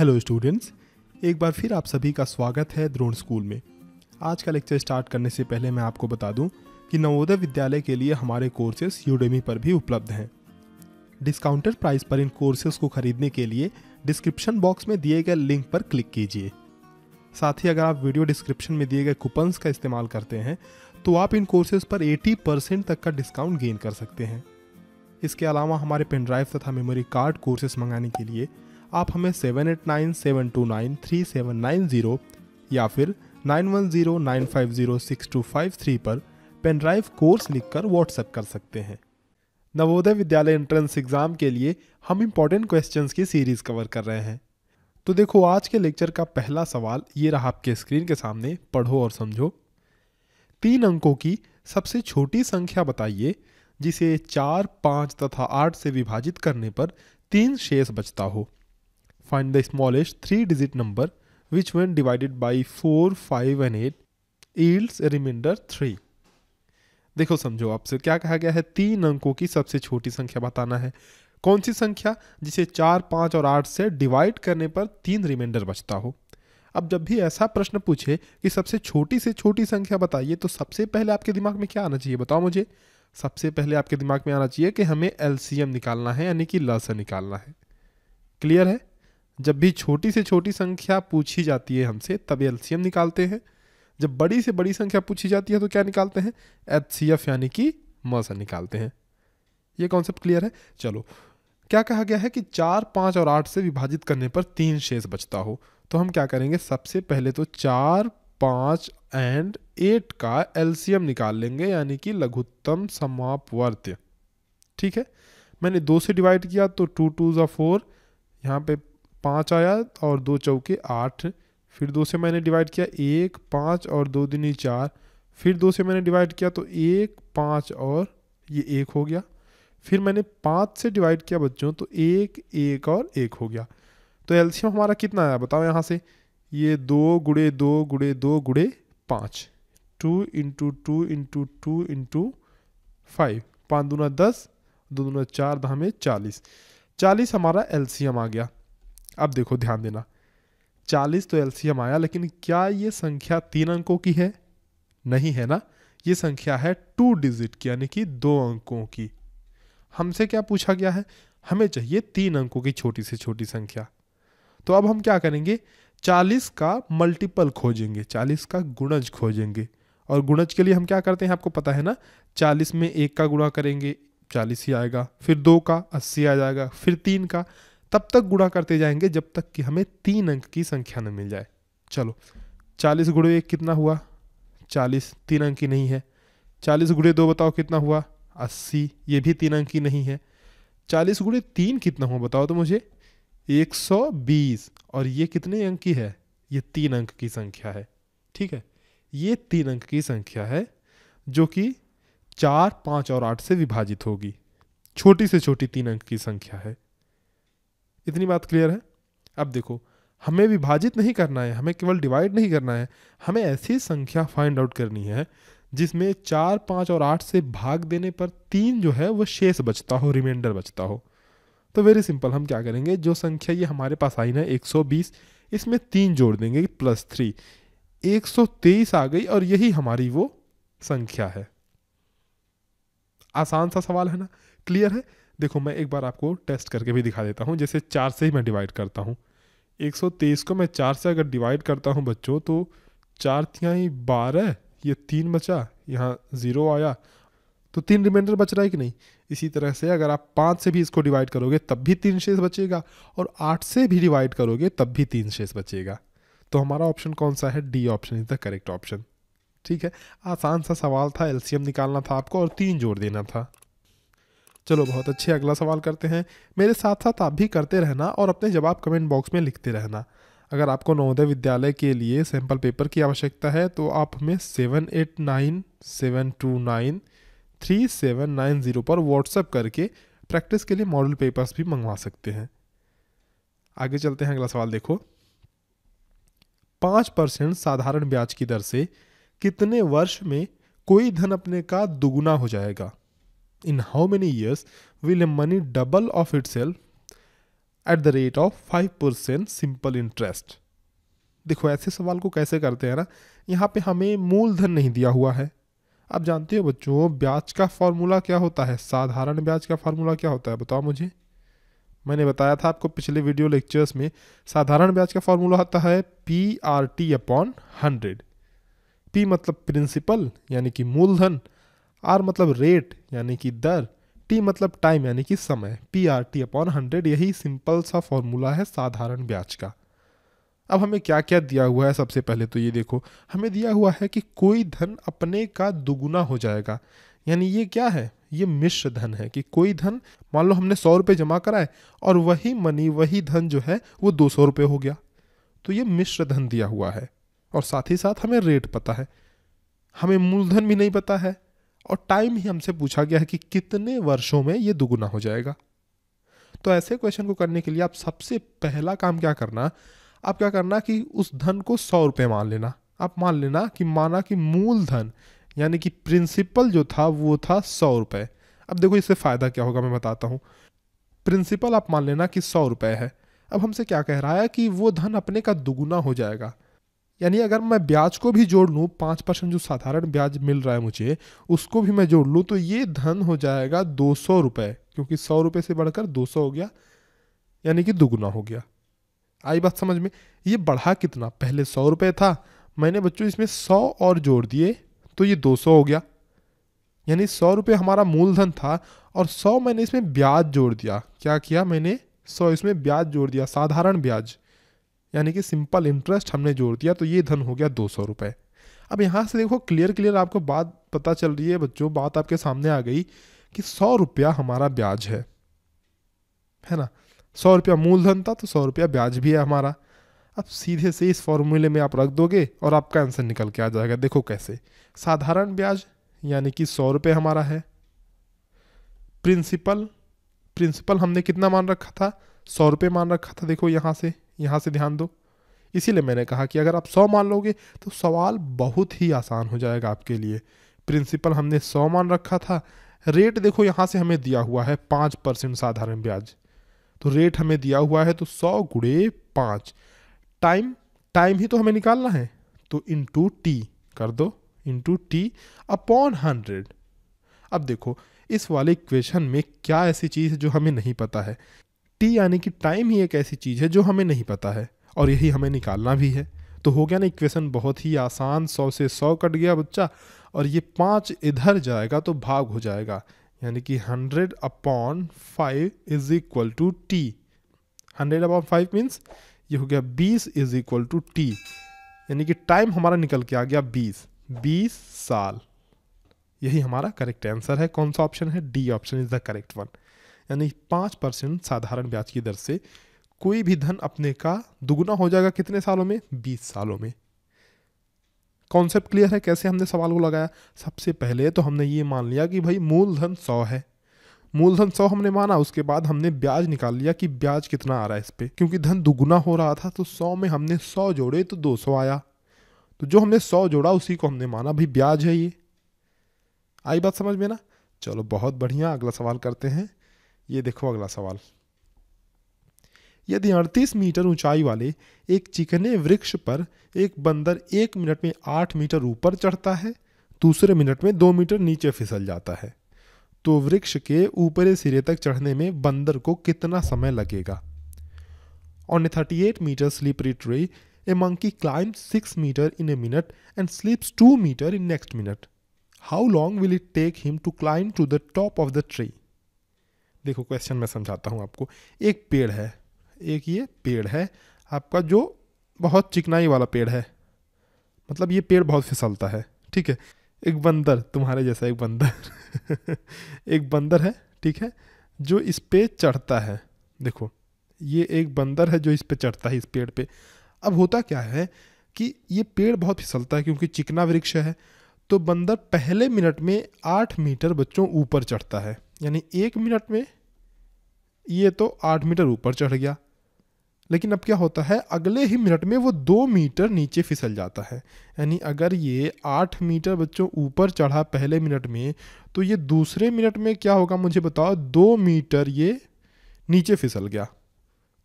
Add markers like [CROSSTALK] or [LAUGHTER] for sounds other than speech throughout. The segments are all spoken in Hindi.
हेलो स्टूडेंट्स एक बार फिर आप सभी का स्वागत है द्रोण स्कूल में। आज का लेक्चर स्टार्ट करने से पहले मैं आपको बता दूँ कि नवोदय विद्यालय के लिए हमारे कोर्सेस यूडेमी पर भी उपलब्ध हैं। डिस्काउंटेड प्राइस पर इन कोर्सेज को खरीदने के लिए डिस्क्रिप्शन बॉक्स में दिए गए लिंक पर क्लिक कीजिए। साथ ही अगर आप वीडियो डिस्क्रिप्शन में दिए गए कूपन्स का इस्तेमाल करते हैं तो आप इन कोर्सेज पर 80 परसेंट तक का डिस्काउंट गेन कर सकते हैं। इसके अलावा हमारे पेन ड्राइव तथा मेमोरी कार्ड कोर्सेज मंगाने के लिए आप हमें seven eight nine seven two nine three seven nine zero या फिर nine one zero nine five zero six two five three पर पेन ड्राइव कोर्स लिखकर व्हाट्सएप कर सकते हैं। नवोदय विद्यालय एंट्रेंस एग्ज़ाम के लिए हम इंपॉर्टेंट क्वेश्चन की सीरीज़ कवर कर रहे हैं। तो देखो, आज के लेक्चर का पहला सवाल ये रहा आपके स्क्रीन के सामने, पढ़ो और समझो। तीन अंकों की सबसे छोटी संख्या बताइए, जिसे चार, पाँच तथा आठ से विभाजित करने पर तीन शेष बचता हो। Find the smallest three digit number which when divided by four five and eight yields remainder three देखो, समझो आपसे क्या कहा गया है? तीन अंकों की सबसे छोटी संख्या बताना है। कौन सी संख्या जिसे चार, पाँच और आठ से डिवाइड करने पर तीन रिमाइंडर बचता हो? अब जब भी ऐसा प्रश्न पूछे कि सबसे छोटी से छोटी संख्या बताइए तो सबसे पहले आपके दिमाग में क्या आना चाहिए बताओ मुझे? सबसे पहले आपके दिमाग में आना चाहिए कि हमें एलसीएम निकालना है, यानी कि लस निकालना है। क्लियर है? जब भी छोटी से छोटी संख्या पूछी जाती है हमसे, तब एलसीएम निकालते हैं। जब बड़ी से बड़ी संख्या पूछी जाती है तो क्या निकालते हैं? एचसीएफ यानी कि मस निकालते हैं। ये कॉन्सेप्ट क्लियर है? चलो। क्या कहा गया है कि चार, पाँच और आठ से विभाजित करने पर तीन शेष बचता हो? तो हम क्या करेंगे? सबसे पहले तो चार, पाँच एंड एट का एलसीएम निकाल लेंगे, यानी कि लघुत्तम समापवर्त्य। ठीक है? मैंने दो से डिवाइड किया तो टू टू ज़ा फोर यहाँ पे पाँच आया और दो चौके आठ, फिर दो से मैंने डिवाइड किया एक, पाँच और दो दिन चार, फिर दो से मैंने डिवाइड किया तो एक, पाँच और ये एक हो गया। फिर मैंने पाँच से डिवाइड किया बच्चों तो एक एक और एक हो गया। तो एल्शियम हमारा कितना आया बताओ यहाँ से। ये दो गुड़े दो गुड़े दो गुड़े पाँच। Two into two into two into five पाँच दूना दस, दो दूना चार दहा में चालीस। चालीस हमारा एल्शियम आ गया। अब देखो ध्यान देना। चालीस तो एल्शियम आया, लेकिन क्या ये संख्या तीन अंकों की है? नहीं है ना? ये संख्या है टू डिजिट की, यानी कि दो अंकों की। हमसे क्या पूछा गया है? हमें चाहिए तीन अंकों की छोटी से छोटी संख्या। तो अब हम क्या करेंगे? चालीस का मल्टीपल खोजेंगे, चालीस का गुणज खोजेंगे। और गुणज के लिए हम क्या करते हैं, आपको पता है ना? चालीस में एक का गुणा करेंगे, चालीस ही आएगा, फिर दो का, अस्सी आ जाएगा, फिर तीन का तब तक गुणा करते जाएँगे जब तक कि हमें तीन अंक की संख्या न मिल जाए। चलो, चालीस गुड़े एक कितना हुआ? चालीस तीन अंक की नहीं है। चालीस गुड़े दो बताओ कितना हुआ? अस्सी, ये भी तीन अंक की नहीं है। चालीस गुड़े तीन कितना हुआ बताओ तो मुझे? एक सौ बीस, और ये कितने अंक की है? ये तीन अंक की संख्या है। ठीक है? ये तीन अंक की संख्या है जो कि चार, पाँच और आठ से विभाजित होगी। छोटी से छोटी तीन अंक की संख्या है। इतनी बात क्लियर है? अब देखो, हमें विभाजित नहीं करना है, हमें केवल डिवाइड नहीं करना है, हमें ऐसी संख्या फाइंड आउट करनी है, जिसमें चार, पाँच और आठ से भाग देने पर तीन जो है, वो शेष बचता हो रिमाइंडर बचता हो। तो वेरी सिंपल हम क्या करेंगे? जो संख्या ये हमारे पास आई ना 120 इसमें तीन जोड़ देंगे प्लस थ्री 123 आ गई और यही हमारी वो संख्या है। आसान सा सवाल है ना? क्लियर है? देखो, मैं एक बार आपको टेस्ट करके भी दिखा देता हूँ। जैसे चार से ही मैं डिवाइड करता हूँ। 123 को मैं चार से अगर डिवाइड करता हूँ बच्चों तो चार तिहाई बारह, ये तीन बचा, यहाँ ज़ीरो आया। तो तीन रिमाइंडर बच रहा है कि नहीं? इसी तरह से अगर आप पाँच से भी इसको डिवाइड करोगे, तब भी तीन शेष बचेगा, और आठ से भी डिवाइड करोगे, तब भी तीन शेष बचेगा। तो हमारा ऑप्शन कौन सा है? D option is the correct option ठीक है? आसान सा सवाल था एलसीएम निकालना था आपको, और तीन जोड़ देना था। चलो बहुत अच्छे, अगला सवाल करते हैं। मेरे साथ साथ आप भी करते रहना और अपने जवाब कमेंट बॉक्स में लिखते रहना। अगर आपको नवोदय विद्यालय के लिए सैंपल पेपर की आवश्यकता है तो आप हमें seven eight nine seven two nine three seven nine zero पर व्हाट्सएप करके प्रैक्टिस के लिए मॉडल पेपर्स भी मंगवा सकते हैं। आगे चलते हैं, अगला सवाल देखो। पाँच परसेंट साधारण ब्याज की दर से कितने वर्ष में कोई धन अपने का दुगुना हो जाएगा? How many years will a money double of itself at the rate of five percent simple interest देखो, ऐसे सवाल को कैसे करते हैं ना? यहाँ पे हमें मूलधन नहीं दिया हुआ है। आप जानते हो बच्चों, ब्याज का फॉर्मूला क्या होता है? साधारण ब्याज का फॉर्मूला क्या होता है? बताओ मुझे। मैंने बताया था आपको पिछले वीडियो लेक्चर्स में, साधारण ब्याज का फॉर्मूला होता है P R T upon hundred P मतलब प्रिंसिपल यानी कि मूलधन। आर मतलब रेट यानी कि दर टी मतलब टाइम यानी कि समय P R T upon hundred यही सिंपल सा फॉर्मूला है साधारण ब्याज का। अब हमें क्या क्या दिया हुआ है सबसे पहले तो ये देखो। हमें दिया हुआ है कि कोई धन अपने का दुगुना हो जाएगा। यानी ये क्या है? ये मिश्र धन है कि कोई धन, मान लो हमने सौ रुपये जमा कराए और वही मनी वही धन जो है वो दो सौ रुपये हो गया। तो ये मिश्र धन दिया हुआ है और साथ ही साथ हमें रेट पता है। हमें मूलधन भी नहीं पता है। और टाइम ही हमसे पूछा गया है कि कितने वर्षों में ये दुगुना हो जाएगा। तो ऐसे क्वेश्चन को करने के लिए आप सबसे पहला काम क्या करना, आप क्या करना कि उस धन को सौ रुपये मान लेना। आप मान लेना कि माना कि मूलधन, यानी कि प्रिंसिपल जो था, वो था सौ रुपये अब देखो इससे फ़ायदा क्या होगा, मैं बताता हूँ। प्रिंसिपल आप मान लेना कि सौ रुपये है। अब हमसे क्या कह रहा है कि वो धन अपने का दुगुना हो जाएगा। यानी अगर मैं ब्याज को भी जोड़ लूँ, पाँच परसेंट जो साधारण ब्याज मिल रहा है मुझे, उसको भी मैं जोड़ लूँ तो ये धन हो जाएगा दो सौ रुपये क्योंकि सौ रुपये से बढ़कर दो सौ हो गया, यानी कि दुगुना हो गया। आई बात समझ में? ये बढ़ा कितना? पहले सौ रुपये था, मैंने बच्चों इसमें सौ और जोड़ दिए तो ये दो सौ हो गया। यानी सौ रुपये हमारा मूलधन था, और सौ मैंने इसमें ब्याज जोड़ दिया। क्या किया मैंने? सौ इसमें ब्याज जोड़ दिया, साधारण ब्याज। यानी कि सिंपल इंटरेस्ट हमने जोड़ दिया तो ये धन हो गया दो सौ रुपये अब यहाँ से देखो क्लियर क्लियर आपको बात पता चल रही है बच्चों, बात आपके सामने आ गई कि सौ रुपया हमारा ब्याज है। है ना? सौ रुपया मूलधन था तो सौ रुपया ब्याज भी है हमारा। अब सीधे से इस फॉर्मूले में आप रख दोगे और आपका आंसर निकल के आ जाएगा। देखो कैसे, साधारण ब्याज यानी कि सौ रुपये हमारा है। प्रिंसिपल प्रिंसिपल हमने कितना मान रखा था? सौ रुपये मान रखा था, देखो यहाँ से। यहाँ से ध्यान दो। इसीलिए मैंने कहा कि अगर आप सौ मान लोगे तो सवाल बहुत ही आसान हो जाएगा आपके लिए। प्रिंसिपल हमने सौ मान रखा था। रेट देखो यहाँ से हमें दिया हुआ है पाँच परसेंट साधारण ब्याज। तो रेट हमें दिया हुआ है तो सौ गुड़े पाँच। टाइम टाइम ही तो हमें निकालना है। तो इंटू टी कर दो। Into T upon hundred. अब देखो, इस वाले इक्वेशन में क्या ऐसी चीज़ है जो हमें नहीं पता है? टी यानी कि टाइम ही एक ऐसी चीज़ है जो हमें नहीं पता है, और यही हमें निकालना भी है। तो हो गया ना इक्वेशन बहुत ही आसान, सौ से सौ कट गया बच्चा, और ये पाँच इधर जाएगा तो भाग हो जाएगा। यानी कि hundred upon five is equal to T. Hundred upon five means ये हो गया बीस इज़ इक्वल टू टी। यानी कि टाइम हमारा निकल के आ गया बीस। बीस साल। यही हमारा करेक्ट आंसर है। कौन सा ऑप्शन है? D option is the correct one. यानी पाँच परसेंट साधारण ब्याज की दर से कोई भी धन अपने का दुगुना हो जाएगा कितने सालों में? बीस सालों में। कॉन्सेप्ट क्लियर है? कैसे हमने सवाल को लगाया? सबसे पहले तो हमने ये मान लिया कि भाई मूलधन सौ है। मूलधन सौ हमने माना, उसके बाद हमने ब्याज निकाल लिया कि ब्याज कितना आ रहा है इस पर क्योंकि धन दुगुना हो रहा था तो सौ में हमने सौ जोड़े तो दो सौ आया। तो जो हमने सौ जोड़ा, उसी को हमने माना भाई ब्याज है ये। आई बात समझ में ना? चलो, बहुत बढ़िया। अगला सवाल करते हैं। ये देखो अगला सवाल। यदि 38 मीटर ऊंचाई वाले एक चिकने वृक्ष पर एक बंदर एक मिनट में आठ मीटर ऊपर चढ़ता है, दूसरे मिनट में दो मीटर नीचे फिसल जाता है तो वृक्ष के ऊपरी सिरे तक चढ़ने में बंदर को कितना समय लगेगा? On a thirty eight metre slippery tree a monkey climb six metre in a minute and slips two metre in next minute how long will it take him to climb to the top of the tree देखो क्वेश्चन मैं समझाता हूँ आपको। एक पेड़ है, एक ये पेड़ है, आपका जो बहुत चिकनाई वाला पेड़ है। मतलब ये पेड़ बहुत फिसलता है, ठीक है? एक बंदर, तुम्हारे जैसा एक बंदर। [LAUGHS] एक बंदर है, ठीक है? जो इस पे चढ़ता है। देखो, ये एक बंदर है जो इस पे चढ़ता है, इस पेड़ पे। अब होता क्या है कि ये पेड़ बहुत फिसलता है क्योंकि चिकना वृक्ष है तो बंदर पहले मिनट में आठ मीटर बच्चों ऊपर चढ़ता है। यानी एक मिनट में ये तो आठ मीटर ऊपर चढ़ गया। लेकिन अब क्या होता है, अगले ही मिनट में वो दो मीटर नीचे फिसल जाता है। यानी अगर ये आठ मीटर बच्चों ऊपर चढ़ा पहले मिनट में तो ये दूसरे मिनट में क्या होगा मुझे बताओ, दो मीटर ये नीचे फिसल गया।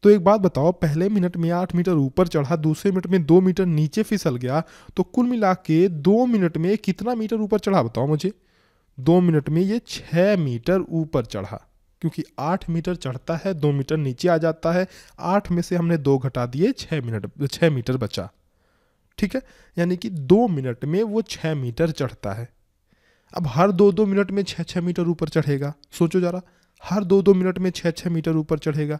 तो एक बात बताओ, पहले मिनट में आठ मीटर ऊपर चढ़ा, दूसरे मिनट में दो मीटर नीचे फिसल गया तो कुल मिला के दो मिनट में कितना मीटर ऊपर चढ़ा बताओ मुझे। दो मिनट में ये छः मीटर ऊपर चढ़ा, क्योंकि आठ मीटर चढ़ता है, दो मीटर नीचे आ जाता है। आठ में से हमने दो घटा दिए छः मिनट छः मीटर बचा। ठीक है? यानी कि दो मिनट में वो छः मीटर चढ़ता है। अब हर दो दो मिनट में छः छः मीटर ऊपर चढ़ेगा। सोचो ज़रा, हर दो दो मिनट में छः छः मीटर ऊपर चढ़ेगा।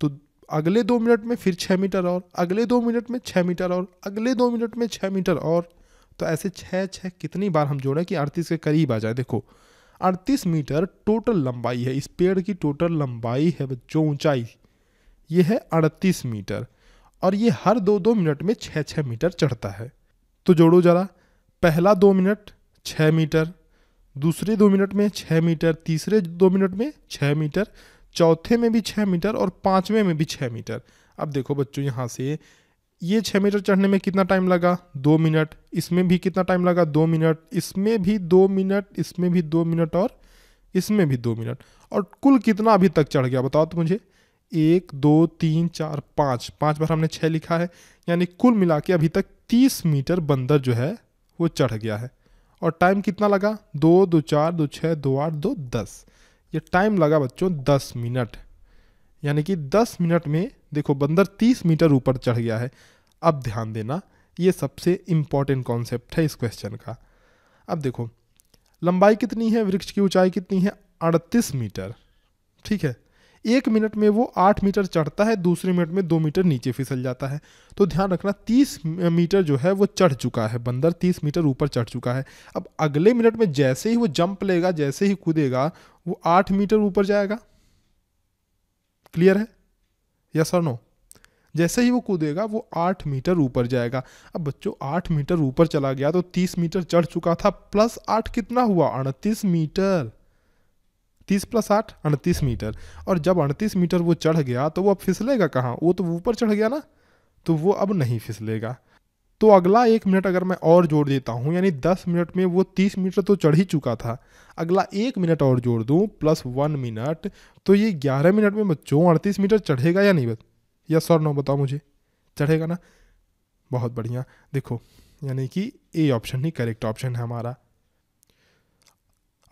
तो अगले दो मिनट में फिर छः मीटर और, अगले दो मिनट में छः मीटर और, अगले दो मिनट में छः मीटर और। तो ऐसे छः छः कितनी बार हम जोड़ें कि अड़तीस के करीब आ जाए। देखो, अड़तीस मीटर टोटल लंबाई है, इस पेड़ की टोटल लंबाई है बच्चों ऊंचाई। ये है अड़तीस मीटर और ये हर दो दो मिनट में छः छः मीटर चढ़ता है। तो जोड़ो ज़रा, पहला दो मिनट छः मीटर, दूसरे दो मिनट में छः मीटर, तीसरे दो मिनट में छः मीटर, चौथे में भी छः मीटर और पाँचवें में भी छः मीटर। अब देखो बच्चों, यहाँ से ये छः मीटर चढ़ने में कितना टाइम लगा? दो मिनट। इसमें भी कितना टाइम लगा? दो मिनट। इसमें भी दो मिनट, इसमें भी दो मिनट और इसमें भी दो मिनट। और कुल कितना अभी तक चढ़ गया? बताओ तो मुझे। एक, दो, तीन, चार, पाँच। पाँच बार हमने छः लिखा है। यानी कुल मिला के अभी तक तीस मीटर बंदर जो है, वो चढ़ गया है। और टाइम कितना लगा? दो दो, चार, दो छः दो, आठ, दो, दस। ये टाइम लगा बच्चों दस मिनट। यानी कि दस मिनट में देखो, बंदर तीस मीटर ऊपर चढ़ गया है। अब ध्यान देना, ये सबसे इंपॉर्टेंट कॉन्सेप्ट है इस क्वेश्चन का। अब देखो, लंबाई कितनी है, वृक्ष की ऊंचाई कितनी है? अड़तीस मीटर। ठीक है? एक मिनट में वो आठ मीटर चढ़ता है, दूसरे मिनट में दो मीटर नीचे फिसल जाता है। तो ध्यान रखना, तीस मीटर जो है, वो चढ़ चुका है, बंदर तीस मीटर ऊपर चढ़ चुका है। अब अगले मिनट में जैसे ही वो जंप लेगा, जैसे ही कूदेगा, वो आठ मीटर ऊपर जाएगा। क्लियर है? यस और नो जैसे ही वो कूदेगा वो आठ मीटर ऊपर जाएगा। अब बच्चों, आठ मीटर ऊपर चला गया तो तीस मीटर चढ़ चुका था, प्लस आठ कितना हुआ? अड़तीस मीटर। तीस प्लस आठ, अड़तीस मीटर। और जब अड़तीस मीटर वो चढ़ गया तो वो अब फिसलेगा कहाँ? वो तो ऊपर चढ़ गया ना? तो वो अब नहीं फिसलेगा। तो अगला एक मिनट अगर मैं और जोड़ देता हूँ, यानी दस मिनट में वो तीस मीटर तो चढ़ ही चुका था। अगला एक मिनट और जोड़ दूँ प्लस वन मिनट तो ये ग्यारह मिनट में बच्चों, अड़तीस मीटर चढ़ेगा या नहीं? या सर नो, बताओ मुझे। चढ़ेगा ना? बहुत बढ़िया। देखो, यानी कि ए ऑप्शन ही करेक्ट ऑप्शन है हमारा।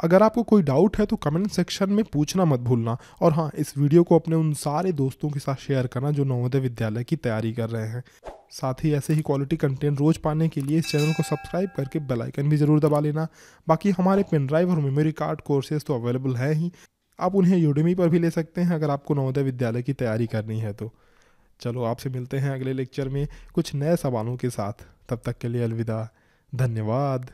अगर आपको कोई डाउट है तो कमेंट सेक्शन में पूछना मत भूलना। और हाँ इस वीडियो को अपने उन सारे दोस्तों के साथ शेयर करना जो नवोदय विद्यालय की तैयारी कर रहे हैं। साथ ही ऐसे ही क्वालिटी कंटेंट रोज पाने के लिए इस चैनल को सब्सक्राइब करके बेल आइकन भी ज़रूर दबा लेना। बाकी हमारे पेन ड्राइव और मेमोरी कार्ड कोर्सेज तो अवेलेबल हैं ही। आप उन्हें यूडमी पर भी ले सकते हैं अगर आपको नवोदय विद्यालय की तैयारी करनी है तो। चलो आपसे मिलते हैं अगले लेक्चर में कुछ नए सवालों के साथ। तब तक के लिए अलविदा। धन्यवाद।